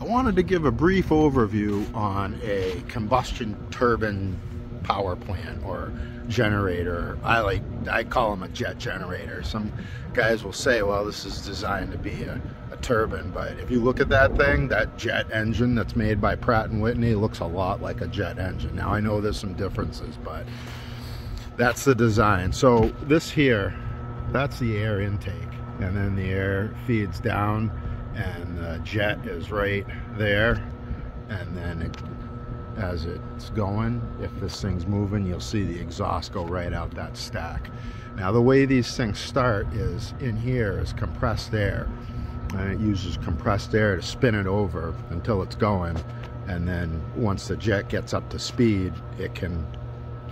I wanted to give a brief overview on a combustion turbine power plant or generator. I like I call them a jet generator. Some guys will say, well, this is designed to be a, a turbine, but if you look at that thing, that jet engine that's made by Pratt and Whitney looks a lot like a jet engine. Now I know there's some differences, but that's the design. So this here, that's the air intake, and then the air feeds down and the jet is right there. And then it, as it's going if this thing's moving you'll see the exhaust go right out that stack. Now the way these things start is in here is compressed air. And it uses compressed air to spin it over until it's going. And then once the jet gets up to speed it can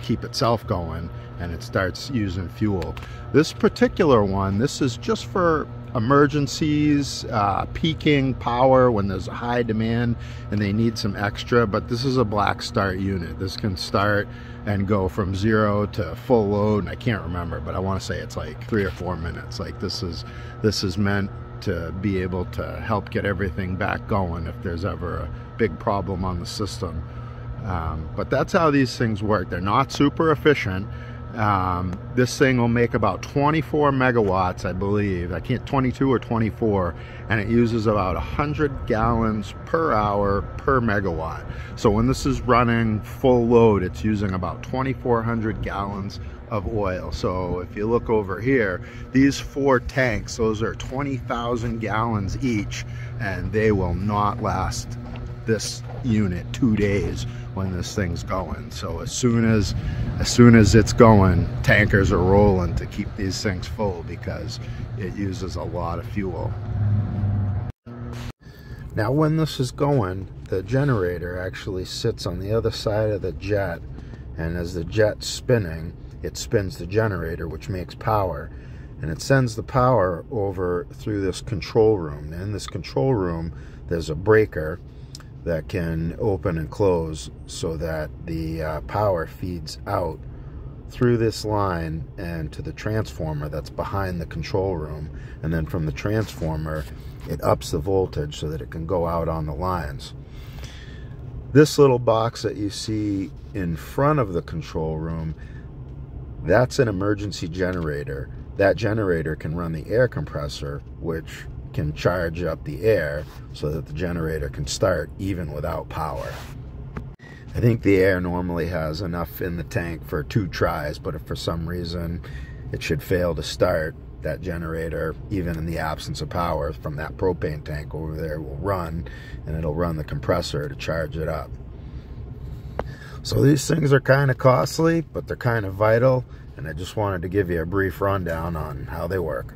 keep itself going and it starts using fuel. This particular one this is just for emergencies, uh, peaking power when there's a high demand and they need some extra, but this is a black start unit. This can start and go from zero to full load, and I can't remember, but I want to say it's like three or four minutes. Like this is, this is meant to be able to help get everything back going if there's ever a big problem on the system. Um, but that's how these things work. They're not super efficient. Um, this thing will make about 24 megawatts, I believe. I can't 22 or 24, and it uses about 100 gallons per hour per megawatt. So when this is running full load, it's using about 2,400 gallons of oil. So if you look over here, these four tanks, those are 20,000 gallons each, and they will not last this unit two days when this thing's going. So as soon as as soon as it's going, tankers are rolling to keep these things full because it uses a lot of fuel. Now when this is going, the generator actually sits on the other side of the jet and as the jet's spinning, it spins the generator which makes power and it sends the power over through this control room. And in this control room, there's a breaker that can open and close so that the uh, power feeds out through this line and to the transformer that's behind the control room. And then from the transformer it ups the voltage so that it can go out on the lines. This little box that you see in front of the control room that's an emergency generator. That generator can run the air compressor which can charge up the air so that the generator can start even without power. I think the air normally has enough in the tank for two tries, but if for some reason it should fail to start, that generator, even in the absence of power from that propane tank over there, will run and it'll run the compressor to charge it up. So these things are kind of costly, but they're kind of vital, and I just wanted to give you a brief rundown on how they work.